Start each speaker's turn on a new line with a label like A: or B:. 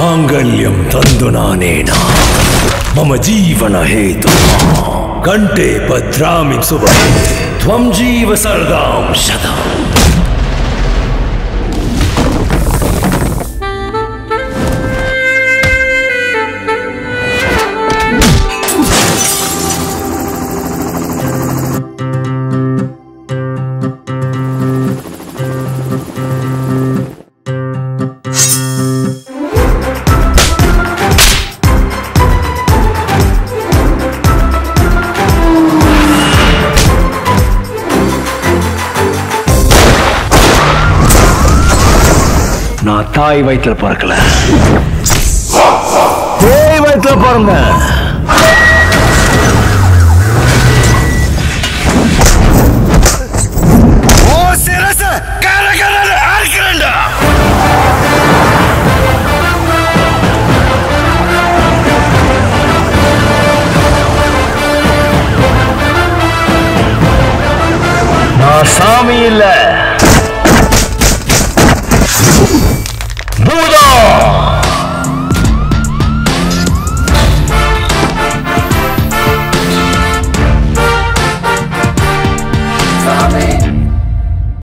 A: मांगल्यम तंदुनानेना मम जीवन हेतु घंटे भद्रा सुबह त्वं जीव सर्गां शतम्। நான் தாய் வயிற்றுல பிறக்கல. தேய் வயிற்றுல பிறந்த. ஓ நான் சாமி இல்லை.